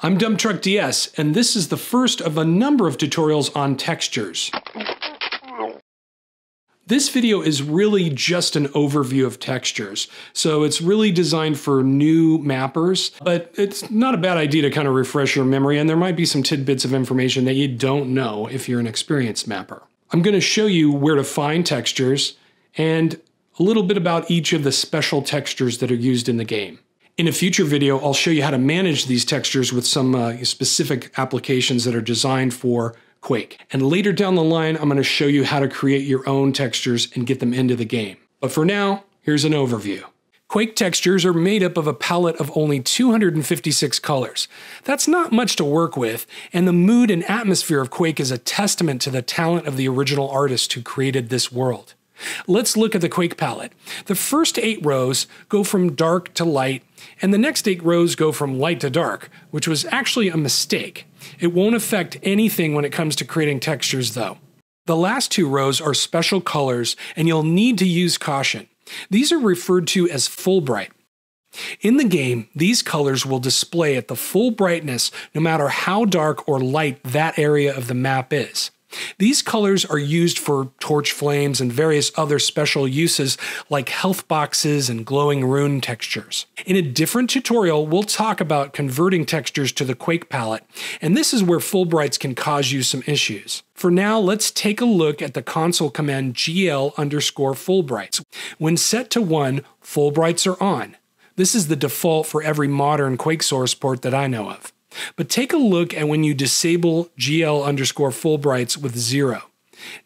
I'm Dump Truck DS, and this is the first of a number of tutorials on textures. This video is really just an overview of textures, so it's really designed for new mappers, but it's not a bad idea to kind of refresh your memory, and there might be some tidbits of information that you don't know if you're an experienced mapper. I'm going to show you where to find textures and a little bit about each of the special textures that are used in the game. In a future video, I'll show you how to manage these textures with some uh, specific applications that are designed for Quake. And later down the line, I'm going to show you how to create your own textures and get them into the game. But for now, here's an overview. Quake textures are made up of a palette of only 256 colors. That's not much to work with, and the mood and atmosphere of Quake is a testament to the talent of the original artist who created this world. Let's look at the Quake palette. The first eight rows go from dark to light, and the next eight rows go from light to dark, which was actually a mistake. It won't affect anything when it comes to creating textures though. The last two rows are special colors, and you'll need to use caution. These are referred to as full bright. In the game, these colors will display at the full brightness no matter how dark or light that area of the map is. These colors are used for torch flames and various other special uses like health boxes and glowing rune textures. In a different tutorial, we'll talk about converting textures to the Quake palette, and this is where Fullbrights can cause you some issues. For now, let's take a look at the console command gl underscore Fullbrights. When set to 1, Fullbrights are on. This is the default for every modern Quake source port that I know of. But take a look at when you disable GL underscore Fullbrights with zero.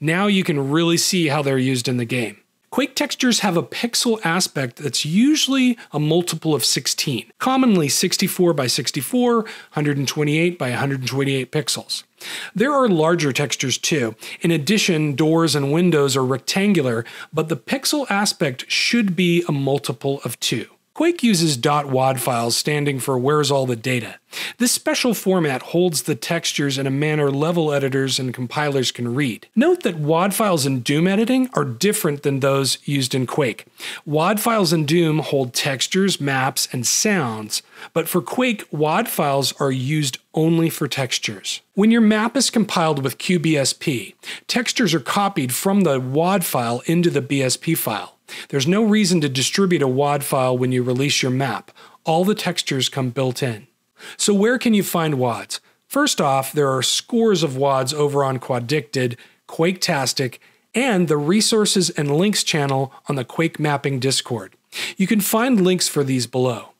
Now you can really see how they're used in the game. Quake textures have a pixel aspect that's usually a multiple of 16, commonly 64 by 64, 128 by 128 pixels. There are larger textures too. In addition, doors and windows are rectangular, but the pixel aspect should be a multiple of 2. Quake uses .wad files standing for where's all the data. This special format holds the textures in a manner level editors and compilers can read. Note that WAD files in Doom editing are different than those used in Quake. WAD files in Doom hold textures, maps, and sounds, but for Quake, WAD files are used only for textures. When your map is compiled with QBSP, textures are copied from the WAD file into the BSP file. There's no reason to distribute a WAD file when you release your map. All the textures come built in. So where can you find WADs? First off, there are scores of WADs over on Quaddicted, Quaketastic, and the Resources and Links channel on the Quake Mapping Discord. You can find links for these below.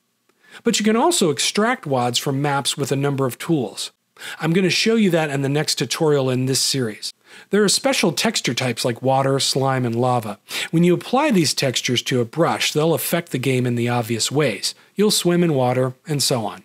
But you can also extract WADs from maps with a number of tools. I'm going to show you that in the next tutorial in this series. There are special texture types like water, slime, and lava. When you apply these textures to a brush, they'll affect the game in the obvious ways. You'll swim in water, and so on.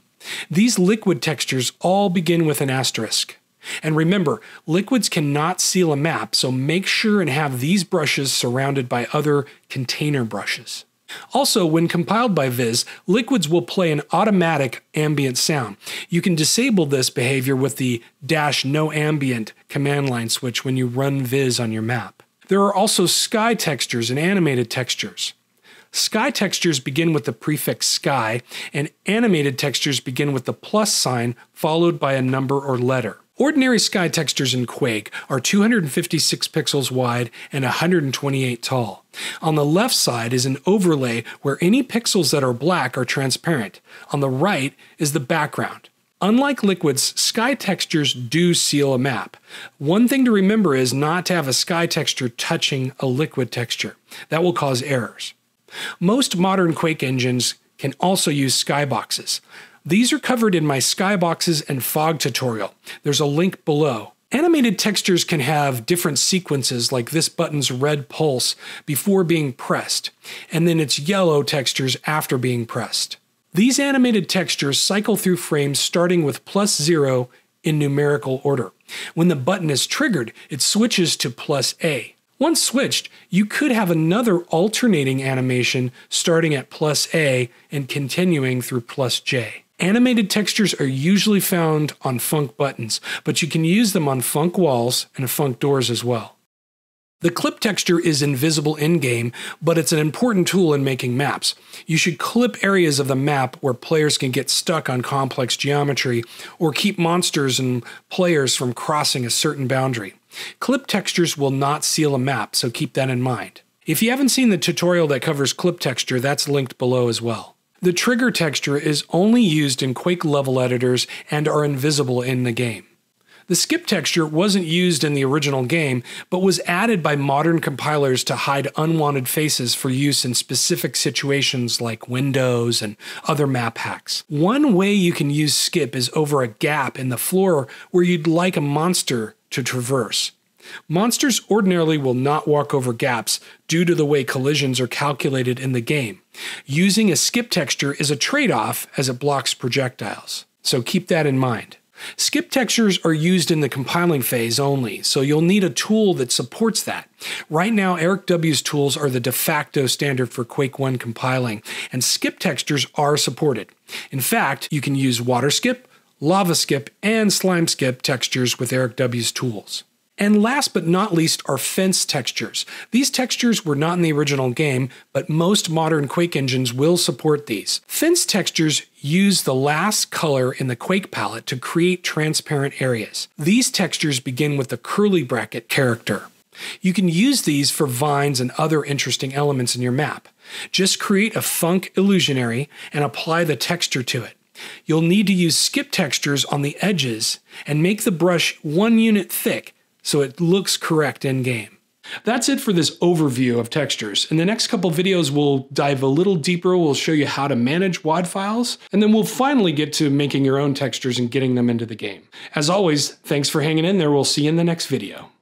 These liquid textures all begin with an asterisk. And remember, liquids cannot seal a map, so make sure and have these brushes surrounded by other container brushes. Also, when compiled by VIS, liquids will play an automatic ambient sound. You can disable this behavior with the dash no ambient command line switch when you run VIS on your map. There are also sky textures and animated textures. Sky textures begin with the prefix sky, and animated textures begin with the plus sign followed by a number or letter. Ordinary sky textures in Quake are 256 pixels wide and 128 tall. On the left side is an overlay where any pixels that are black are transparent. On the right is the background. Unlike liquids, sky textures do seal a map. One thing to remember is not to have a sky texture touching a liquid texture. That will cause errors. Most modern Quake engines can also use skyboxes. These are covered in my skyboxes and fog tutorial. There's a link below. Animated textures can have different sequences like this button's red pulse before being pressed, and then its yellow textures after being pressed. These animated textures cycle through frames starting with plus zero in numerical order. When the button is triggered, it switches to plus A. Once switched, you could have another alternating animation starting at plus A and continuing through plus J. Animated textures are usually found on func_buttons, but you can use them on func_walls and func_doors as well. The clip texture is invisible in game, but it's an important tool in making maps. You should clip areas of the map where players can get stuck on complex geometry or keep monsters and players from crossing a certain boundary. Clip textures will not seal a map, so keep that in mind. If you haven't seen the tutorial that covers clip texture, that's linked below as well. The trigger texture is only used in Quake level editors and are invisible in the game. The skip texture wasn't used in the original game, but was added by modern compilers to hide unwanted faces for use in specific situations like windows and other map hacks. One way you can use skip is over a gap in the floor where you'd like a monster to traverse. Monsters ordinarily will not walk over gaps due to the way collisions are calculated in the game. Using a skip texture is a trade off as it blocks projectiles, so keep that in mind. Skip textures are used in the compiling phase only, so you'll need a tool that supports that. Right now, ericw's tools are the de facto standard for Quake 1 compiling, and skip textures are supported. In fact, you can use water skip, lava skip, and slime skip textures with ericw's tools. And last but not least are fence textures. These textures were not in the original game, but most modern Quake engines will support these. Fence textures use the last color in the Quake palette to create transparent areas. These textures begin with the curly bracket character. You can use these for vines and other interesting elements in your map. Just create a func_illusionary and apply the texture to it. You'll need to use skip textures on the edges and make the brush one unit thick so it looks correct in game. That's it for this overview of textures. In the next couple videos, we'll dive a little deeper. We'll show you how to manage WAD files, and then we'll finally get to making your own textures and getting them into the game. As always, thanks for hanging in there. We'll see you in the next video.